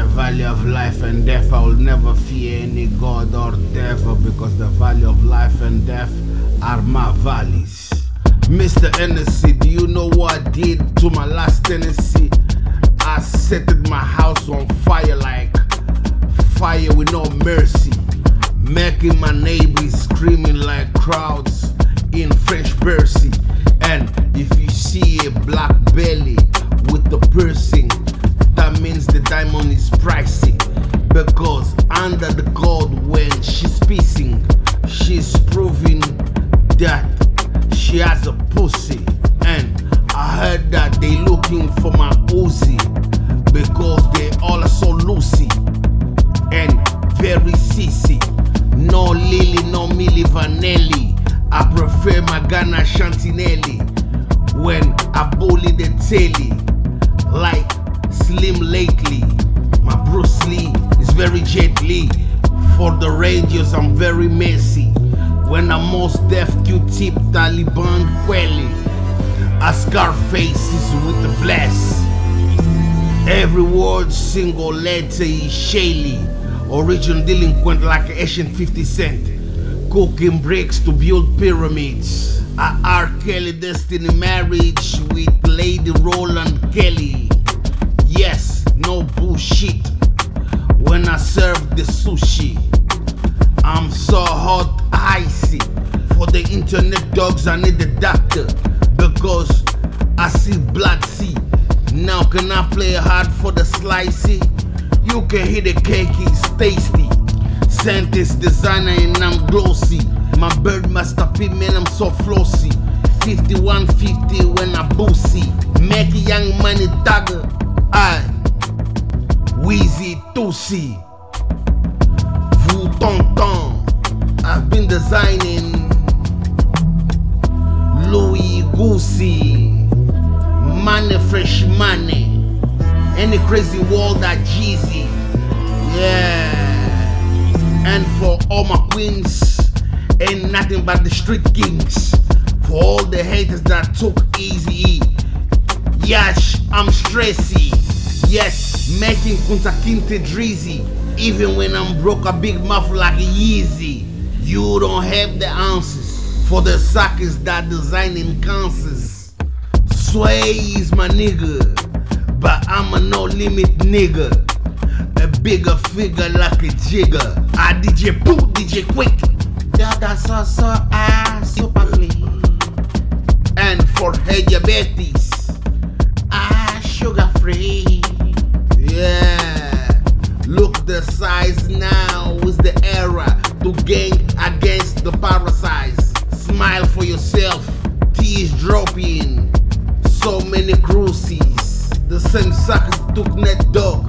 the valley of life and death, I will never fear any god or devil because the valley of life and death are my valleys. Mr. Hennessy, do you know what I did to my last Tennessee? I set my house on fire like fire with no mercy, making my neighbors screaming like crowds in French Percy. And if you see a black belly with the the diamond is pricey. Because under the gold, when she's pissing, she's proving that she has a pussy. And I heard that they looking for my Uzi because they all are so loosey and very sissy. No Lily, no Milli Vanilli. I prefer my Ghana Chantinelli when I bully the telly like Slim lately. Very Jet Li. For the radios, I'm very messy. When I'm most deaf, Q-tip, Taliban, Quelly. I Scarface is with the blast. Every word, single letter is shady. Original delinquent like Asian 50 Cent. Cooking bricks to build pyramids. I R. Kelly destiny marriage with Lady Roland Kelly. Yes, no bullshit. I serve the sushi, I'm so hot, icy. For the internet dogs, I need a doctor because I see blood sea. Now can I play hard for the slicey? You can hit the cake, it's tasty. Scent is designer and I'm glossy. My bird master pit, man, I'm so flossy. 5150 when I boozy. Make young money tagger. I Weezy Tusi. Vu Tonton. I've been designing Louis Goosey. Money, fresh money. Any crazy wall that Jeezy. Yeah. And for all my queens, ain't nothing but the street kings. For all the haters that took easy. Yash, I'm stressy. Yes, making Kunta Kinte drizzy. Even when I'm broke, a big mouth like Yeezy. You don't have the answers for the suckers that designing cancers. Sway is my nigga, but I'm a no limit nigga. A bigger figure like a jigger. I DJ Pooh, DJ Quik. Dada so so ah super flea. And for diabetes. Ah sugar free. Suckers took net dog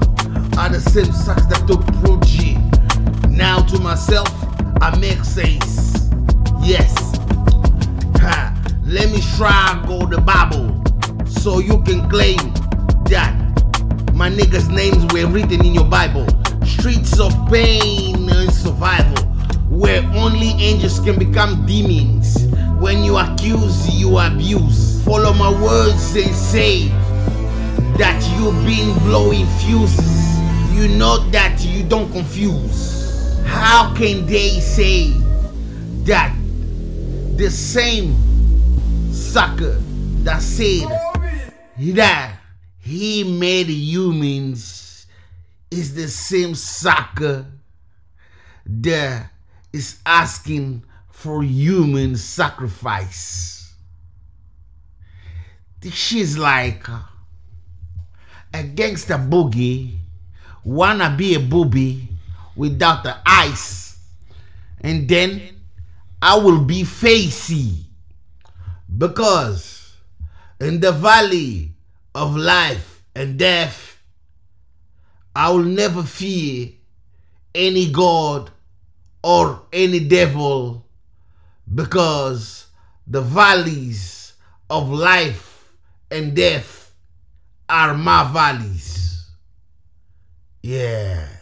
are the same suckers that took Pro G. Now to myself, I make sense. Yes. Ha. Let me struggle the Bible so you can claim that my niggas' names were written in your Bible. Streets of pain and survival, where only angels can become demons. When you accuse, you abuse. Follow my words and say that you've been blowing fuses. You know that you don't confuse. How can they say that the same sucker that said that he made humans is the same sucker that is asking for human sacrifice. Shit's like uh, a gangster boogie wanna be a booby without the ice, and then I will be facey because in the valley of life and death, I will never fear any god or any devil because the valleys of life and death are valleys. Yeah.